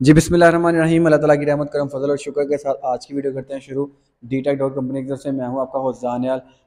जी बिस्मिल्लाम अल्लाह ताला की रहमत, करम, फजल और शुक्र के साथ आज की वीडियो करते हैं शुरू। डी टेक डॉट कंपनी की तरफ़ से मैं हूँ आपका हौसला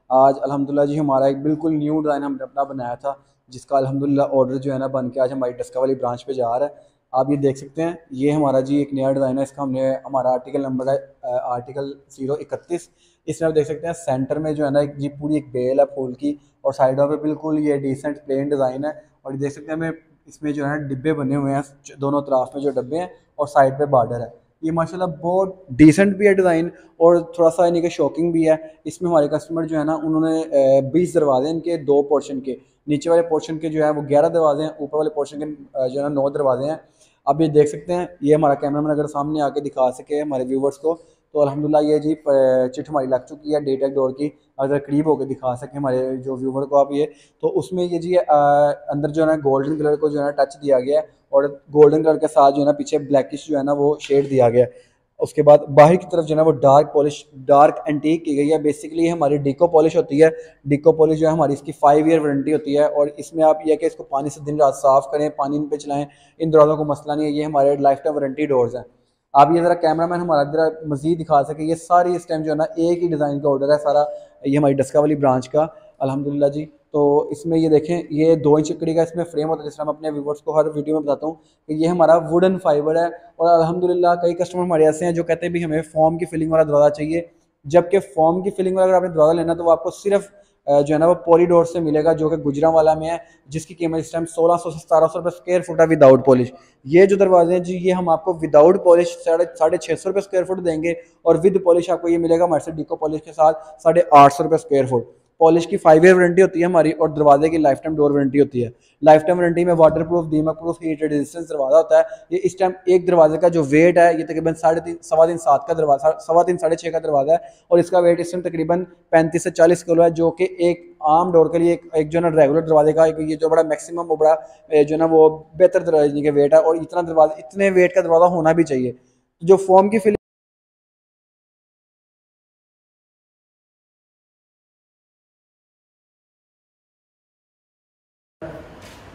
आज अल्हम्दुलिल्लाह जी, हमारा एक बिल्कुल न्यू डिज़ाइन हमने अपना बनाया था, जिसका अल्हम्दुलिल्लाह ऑर्डर जो है ना, बन के आज हमारी डस्का वाली ब्रांच पे जा रहा है। आप ये देख सकते हैं, ये हमारा जी एक नया डिज़ाइन है, इसका हमने, हमारा आर्टिकल नंबर है आर्टिकल ज़ीरो इकतीस। इसमें आप देख सकते हैं सेंटर में जो है ना, एक जी पूरी एक बेल है, फूल की, और साइडों पर बिल्कुल ये डिसेंट प्लेन डिज़ाइन है। और देख सकते हैं, हमें इसमें जो है डिब्बे बने हुए हैं दोनों तरफ़ में जो डब्बे हैं और साइड पे बॉर्डर है। ये माशाल्लाह बहुत डिसेंट भी है डिज़ाइन और थोड़ा सा यानी कि शॉकिंग भी है। इसमें हमारे कस्टमर जो है ना, उन्होंने बीस दरवाजे इनके, दो पोर्शन के। नीचे वाले पोर्शन के जो है वो ग्यारह दरवाजे हैं, ऊपर वाले पोर्शन के जो है ना नौ दरवाजे हैं। आप ये देख सकते हैं, ये हमारा कैमरा मैन अगर सामने आके दिखा सके, हमारे व्यूवर्स को तो अलहमदिल्ला ये जी चिट हमारी लग चुकी है डे टेक डोर की, अगर करीब होकर दिखा सकें हमारे जो व्यूवर को आप ये। तो उसमें ये जी अंदर जो है ना गोल्डन कलर को जो है ना टच दिया गया है और गोल्डन कलर के साथ जो है ना पीछे ब्लैकिश जो है ना वो शेड दिया गया है। उसके बाद बाहर की तरफ़ जो है ना वो डार्क पॉलिश डार्क एंटीक की गई है। बेसिकली हमारी डिको पॉलिश होती है। डिको पॉलिश जो है हमारी इसकी फाइव ईयर वारंटी होती है और इसमें आप यह कि इसको पानी से दिन रात साफ़ करें, पानी पे चलाएँ। इन दरवाज़ों को मसला नहीं है, ये हमारे लाइफ टाइम वारंटी डोर्स हैं। आप ये ज़रा कैमरा मैन हमारा ज़रा मजीद दिखा सके, ये सारी इस टाइम जो है ना, एक ही डिज़ाइन का ऑर्डर है सारा, ये हमारी डस्का वाली ब्रांच का अलहमदिल्ला जी। तो इसमें ये देखें, ये दो इंच कड़ी का इसमें फ्रेम होता है, जिस तरह मैं अपने व्यूवर्स को हर वीडियो में बताता हूँ, कि ये हमारा वुडन फाइबर है, और अलहमदिल्ला कई कस्टमर हमारे ऐसे हैं जो कहते हैं भी हमें फॉर्म की फिलिंग वाला दरवाज़ा चाहिए, जबकि फॉर्म की फिलिंग वाला अगर आपने दरवाज़ा लेना तो वो आपको सिर्फ़ जो है ना, वो पॉलीडोर से मिलेगा, जो कि गुजरा वाला में है, जिसकी कीमत इस टाइम सोलह सौ से सतारह सौ रुपये स्क्वेयर फुट है विदाउट पॉलिश ये जो दरवाजे हैं जी, ये हम आपको विदाउट पॉलिश साढ़े साढ़े छः सौ रुपये स्क्वेयर फुट देंगे और विद पॉलिश आपको ये मिलेगा हमारे डिको पॉलिश के साथ साढ़े आठ सौ रुपये स्क्वेयर फुट पॉलिश की फाइव ईयर वारंटी होती है हमारी और दरवाजे की लाइफ टाइम डोर वारंटी होती है। लाइफ टाइम वारंटी में वाटर प्रूफ दीमक प्रूफ हीट रेजिस्टेंस दरवाज़ा होता है। ये इस टाइम एक दरवाजे का जो वेट है ये तकरीबन साढ़े तीन सवा तीन सात का दरवाज़ा सवा तीन साढ़े छः का दरवाज़ा है और इसका वेट इस टाइम तकरीबन पैंतीस से चालीस किलो है जो कि एक आम डोर के लिए एक, एक जो ना रेगुलर दरवाजे का ये जो बड़ा मैक्सिमम वो बड़ा जो ना वो बेहतर दरवाजे के वेट है और इतना दरवाज़ा इतने वेट का दरवाज़ा होना भी चाहिए। जो फॉर्म की फिलिंग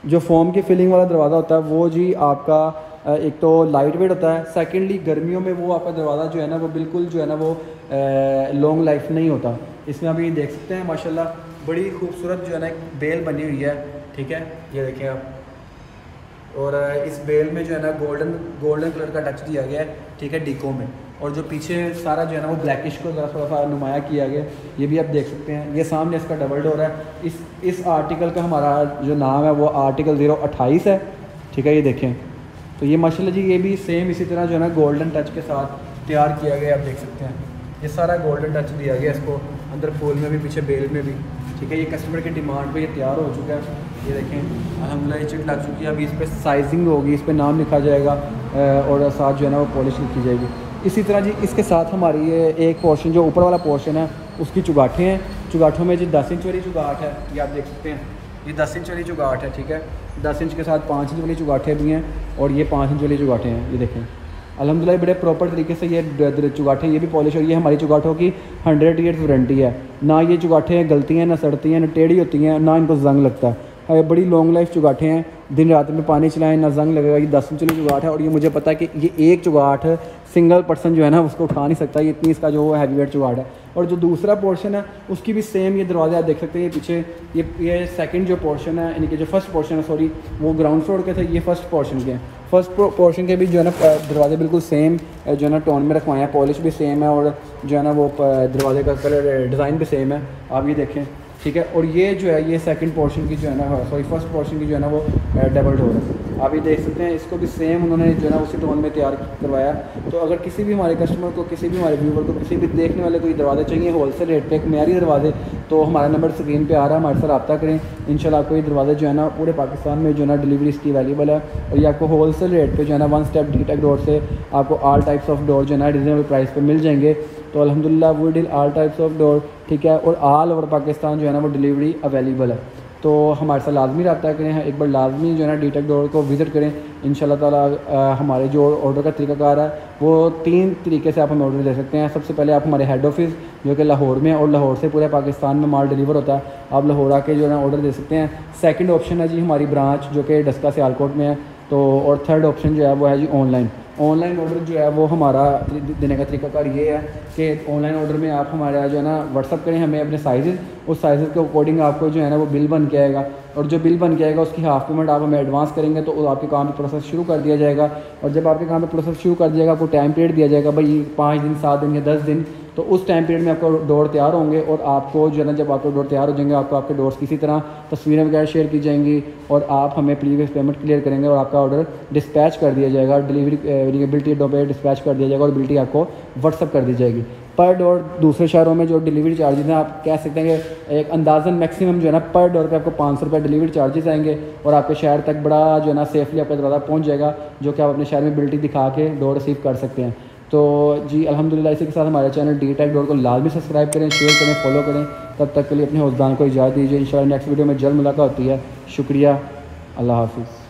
जो फोम की फिलिंग वाला दरवाज़ा होता है, वो जी आपका एक तो लाइट वेट होता है सेकेंडली गर्मियों में वो आपका दरवाज़ा जो है ना, वो बिल्कुल जो है ना वो लॉन्ग लाइफ नहीं होता। इसमें आप ये देख सकते हैं, माशाल्लाह, बड़ी खूबसूरत जो है ना एक बेल बनी हुई है, ठीक है? ये देखें आप। और इस बेल में जो है ना गोल्डन गोल्डन कलर का टच दिया गया है, ठीक है डिको में। और जो पीछे सारा जो है ना वो ब्लैकिश को ज़रा थोड़ा सा नुमाया किया गया। ये भी आप देख सकते हैं। ये सामने इसका डबल डोर है। इस इस आर्टिकल का हमारा जो नाम है वो आर्टिकल ज़ीरो अट्ठाईस है। ठीक है, ये देखें। तो ये माशाल्लाह जी, ये भी सेम इसी तरह जो है ना गोल्डन टच के साथ तैयार किया गया आप देख सकते हैं। ये सारा गोल्डन टच दिया गया इसको, अंदर फूल में भी, पीछे बेल में भी। ठीक है, ये कस्टमर की डिमांड पे ये तैयार हो चुका है। ये देखें अलहमदिल्ला ये चिट लग चुकी है अभी इस पर साइजिंग होगी, इस पर नाम लिखा जाएगा और साथ जो है ना वो पॉलिश लिखी जाएगी। इसी तरह जी, इसके साथ हमारी ये एक पोर्शन जो ऊपर वाला पोर्शन है, उसकी चुगाठें हैं। चुगाठों में जी दस इंच वाली चुगाठ है, ये आप देख सकते हैं। ये दस इंच वाली चुगाठ है, ठीक है? दस इंच के साथ पाँच इंच वाली चुगाठें भी हैं और ये पाँच इंच वाली चुगाठें हैं, ये देखें। अलहमदिल्ला बड़े प्रॉपर तरीके से ये चुगाठें, ये भी पॉलिश और ये हमारी चुगाठों की। हंड्रेड ईयर्स वारंटी है। ना ये चुगाठें गलती हैं, ना सड़ती हैं, ना टेढ़ी होती हैं, ना इनको जंग लगता है। बड़ी लॉन्ग लाइफ चुगाठें हैं। दिन रात में पानी चलाएँ, ना जंग लगेगा, ये दस इंच वाली चुगाठ है और ये मुझे पता है कि ये एक चुगाठ सिंगल पर्सन जो है ना, उसको उठा नहीं सकता, ये इतनी इसका जो हैवी वेट चुगाड़ है। और जो दूसरा पोर्शन है, उसकी भी सेम ये दरवाजे आप देख सकते हैं, ये पीछे, ये ये सेकंड जो पोर्शन है, यानी कि जो फ़र्स्ट पोर्शन है सॉरी वो ग्राउंड फ्लोर के थे, ये फ़र्स्ट पोर्शन के हैं। फ़र्स्ट पोर्शन के भी जो है ना दरवाजे बिल्कुल सेम जो है ना टोन में रखवाए हैं पॉलिश भी सेम है और जो है ना, वो दरवाजे का कलर डिज़ाइन भी सेम है। आप ये देखें। ठीक है? और ये जो है, ये सेकंड पोर्शन की जो है ना सॉरी फ़र्स्ट पोर्शन की जो है ना वो डबल डोर है आप ये देख सकते हैं, इसको भी सेम उन्होंने जो है ना उसी टोन में तैयार करवाया। तो अगर किसी भी हमारे कस्टमर को, किसी भी हमारे व्यूवर को, किसी भी देखने वाले कोई दरवाजे चाहिए होलसेल रेट पे मैरी दरवाजे तो हमारा नंबर स्क्रीन पर आ रहा है, हमारे साथ रब्ता करें। इन आपको ये दरवाजे जो है ना पूरे पाकिस्तान में जो है ना डिलीवरी इसकी अवेलेबल है। और ये आपको होलसेल रेट पर जो है ना one step D tech door से आपको आल टाइप्स ऑफ़ डोर जो है ना रिजनेबल प्राइस पर मिल जाएँगे। तो अलहमदिल्ला we deal all types of door ठीक है, और ऑल ओवर पाकिस्तान जो है ना वो डिलीवरी अवेलेबल है। तो हमारे साथ लाजमी रबता करें एक बार लाजमी जो है ना डी टेक डोर को विज़िट करें। इन ताला हमारे जो ऑर्डर का तरीकाकार है, वो तीन तरीके से आप हमें ऑर्डर दे सकते हैं। सबसे पहले आप हमारे हेड ऑफ़िस जो कि लाहौर में और लाहौर से पूरे पाकिस्तान में माल डिलीवर होता है। आप लाहौर आके जो है ना ऑर्डर दे सकते हैं। सेकेंड ऑप्शन है जी हमारी ब्रांच जो कि डस्का से आलकोट में है। तो और थर्ड ऑप्शन जो है वो है जी ऑनलाइन ऑनलाइन ऑर्डर जो है वो हमारा देने का तरीकाकार ये है कि ऑनलाइन ऑर्डर में आप हमारा जो है ना व्हाट्सअप करें, हमें अपने साइज़ उस साइज़ के अकॉर्डिंग आपको जो है ना वो बिल बन के आएगा। और जो बिल बन के आएगा, उसकी हाफ़ पेमेंट आप हमें एडवांस करेंगे तो आपके काम पर प्रोसेस शुरू कर दिया जाएगा। और जब आपके काम पर प्रोसेस शुरू कर दिया जाएगा, आपको टाइम पीरियड दिया जाएगा, भाई, पाँच दिन, सात दिन या दस दिन तो उस टाइम पीरियड में आपको डोर तैयार होंगे और आपको जो है ना, जब आपके डोर तैयार हो जाएँगे, आपको आपके डोर्स किसी तरह तस्वीरें वगैरह शेयर की जाएँगी और आप हमें प्रीवियस पेमेंट क्लियर करेंगे और आपका ऑर्डर डिस्पैच कर दिया जाएगा डिलीवरी बिल्टी पे डिस्पैच कर दिया जाएगा और बिल्टी आपको व्हाट्सअप कर दी जाएगी। पर डोर दूसरे शहरों में जो डिलीवरी चार्जेस हैं, आप कह सकते हैं कि एक अंदाजन मैक्सिमम जो है ना पर डोर पे आपको पाँच सौ रुपये डिलीवरी चार्जेस आएँगे और आपके शहर तक बड़ा जो है ना सेफली आपका दरवाज़ा पहुँच जाएगा, जो कि आप अपने शहर में बिल्टी दिखा के डोर रिसीव कर सकते हैं। तो जी अलहमदिल्ला इसी के साथ हमारे चैनल डी टैक डॉट को लाजमी सब्सक्राइब करें शेयर करें फॉलो करें। तब तक के लिए अपने हौसदान को इजाज़ दीजिए। इन नेक्स्ट वीडियो में जल्द मुलाकात होती है। शुक्रिया। अल्लाह हाफिज़।